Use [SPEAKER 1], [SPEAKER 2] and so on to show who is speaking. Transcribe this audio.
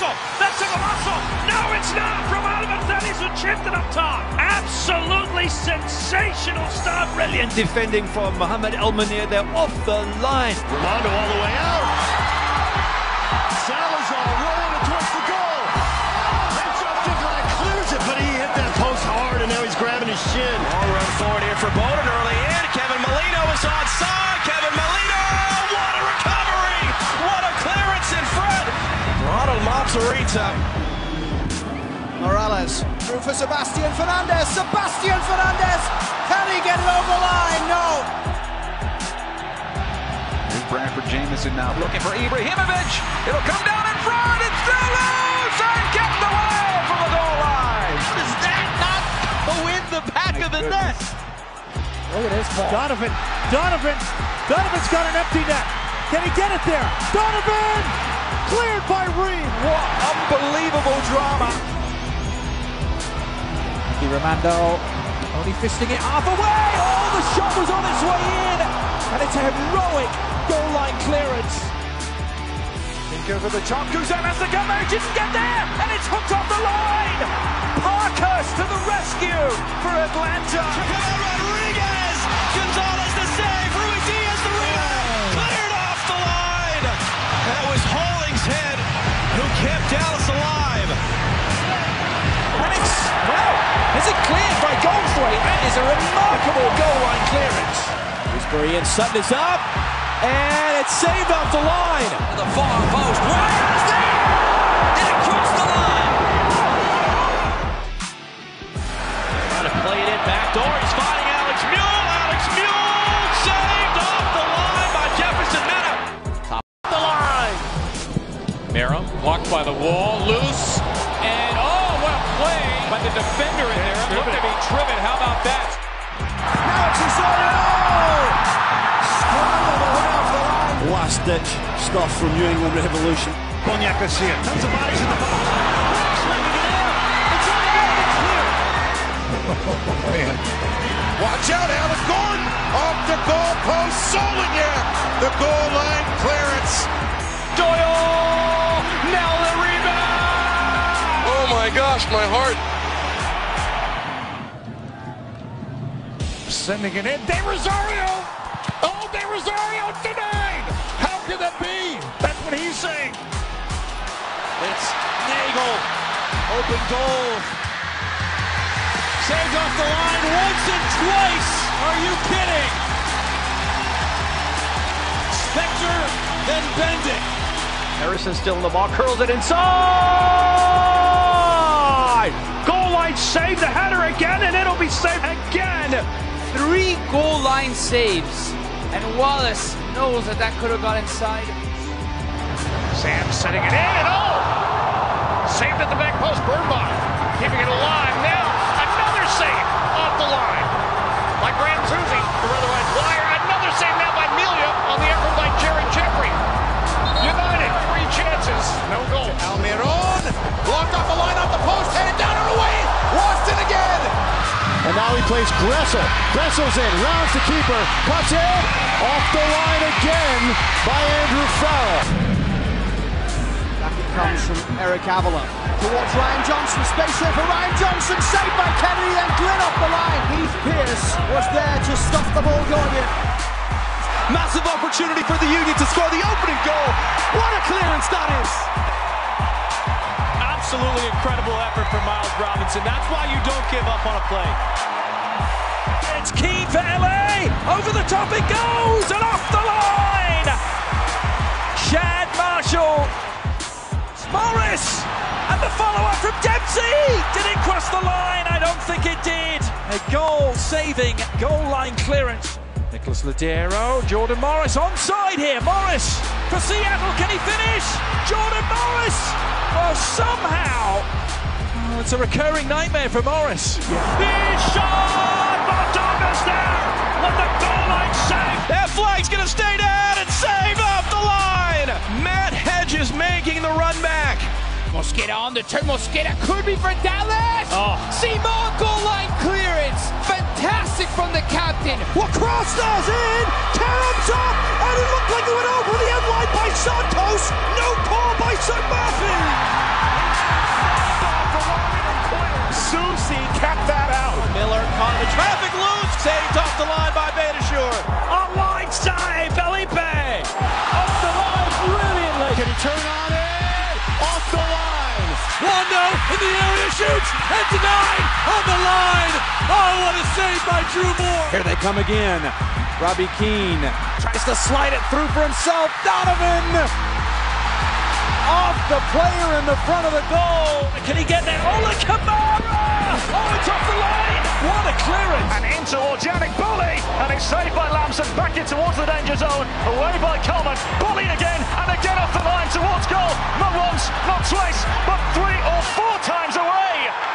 [SPEAKER 1] golazo! That's a golazo! No, it's not! From Alberth Elis who chipped it up top! Absolutely sensational start.
[SPEAKER 2] Brilliant defending from Mohamed El Munir. They're off the line.
[SPEAKER 3] Ronaldo all the way out. Salazar rolling it towards the goal. And Jokaj clears it, but he hit that post hard, and now he's grabbing his shin.
[SPEAKER 1] Long run forward here for Bowden Ronald Matarrita.
[SPEAKER 4] Morales through for Sebastian Fernandez. Sebastian Fernandez! Can he get it over the line? No!
[SPEAKER 5] Here's Bradford Jamieson now looking for Ibrahimovic. It'll come down in front. It's still loose and kept away from the goal line.
[SPEAKER 1] Does that not go in the back of the net?
[SPEAKER 4] Look at oh, his ball.
[SPEAKER 6] Donovan, Donovan, Donovan's got an empty net. Can he get it there? Donovan! Cleared by Reed.
[SPEAKER 5] What unbelievable drama.
[SPEAKER 6] Di Romando only fisting it half away. Oh, the shot was on its way in. And it's a heroic goal line clearance.
[SPEAKER 5] Think over the top. Guzan has to go there. Didn't get there. And it's hooked off the line. Parkhurst to the rescue for Atlanta.
[SPEAKER 6] A remarkable goal line clearance. Gooseberry and Sutton is up. And it's saved off the line.
[SPEAKER 1] The far post. Ryan's there! And it crossed the line! Trying to play it in back door. He's finding Alex Muyl. Alex Muyl saved off the line by Jefferson Mena. Top of the line.
[SPEAKER 7] Meram blocked by the wall,
[SPEAKER 3] Last ditch stuff from New England Revolution. Cognac Garcia. Tons of bodies in the box. Slinging it out. It's on the end. It's clear. Man. Watch out, Alex Gordon. Off the goal post. Solinger. The goal line clearance.
[SPEAKER 1] Doyle! Now the rebound!
[SPEAKER 3] Oh my gosh, my heart.
[SPEAKER 6] Sending it in. De Rosario! Oh, De Rosario denied! How that be? That's what he's saying.
[SPEAKER 1] It's Nagel. Open goal. Saved off the line once and twice. Are you kidding? Spector, then Bendik.
[SPEAKER 2] Harrison still in the ball, curls it inside! Goal line save, the header again, and it'll be saved again!
[SPEAKER 8] three goal line saves, and Wallace knows that that could have got inside.
[SPEAKER 1] Sam setting it in and oh! Saved at the back post, Birnbaum. Keeping it alive
[SPEAKER 3] And now he plays Gressel. Gressel's in. Rounds the keeper. Cuts in. Off the line again by Andrew Farrell.
[SPEAKER 4] Back it comes from Eric Avila. Towards Ryan Johnson. Space here for Ryan Johnson. Saved by Kennedy. Then Glynn off the line. Heath Pearce was there to stop the ball going in.
[SPEAKER 1] Massive opportunity for the Union to score the opening goal. What a clearance that is! Absolutely incredible effort from Miles Robinson. That's why you don't give up on a play. It's Keane for LA. Over the top it goes and off the line. Chad Marshall. Morris. And the follow-up from Dempsey. Did it cross the line? I don't think it did. A goal-saving goal line clearance. Nicolas Lodeiro, Jordan Morris onside here. Morris for Seattle. Can he finish? Jordan Morris. Oh, somehow. Oh, it's a recurring nightmare for Morris. Big shot. Martinez there with the goal line save. That flag's going to stay down and save off the line. Matt Hedges making the run back.
[SPEAKER 8] Mosqueda on the turn. Mosqueda could be for Dallas.
[SPEAKER 1] Oh.
[SPEAKER 8] Simon goal line clearance. Fantastic from the captain. in.
[SPEAKER 2] What cross does in? Carrots up, and it looked like it went over the end line by Santos. No call by St. Murphy.
[SPEAKER 6] Susie kept that out.
[SPEAKER 1] Miller caught the traffic loose, saved off the line by Beitashour. A line save, Felipe. Off the line brilliantly.
[SPEAKER 3] Can he turn on
[SPEAKER 1] Wando in the area shoots and denied on the line. Oh, what a save by Drew Moor.
[SPEAKER 2] Here they come again. Robbie Keane tries to slide it through for himself. Donovan off the player in the front of the goal.
[SPEAKER 1] Can he get there? Ola Kamara! Oh, it's off the line! What a clearance!
[SPEAKER 6] And into towards Yannick Bully, and it's saved by Lampson, back in towards the danger zone, away by Coleman, Bully again, and again off the line towards goal, not once, not twice, but three or four times away!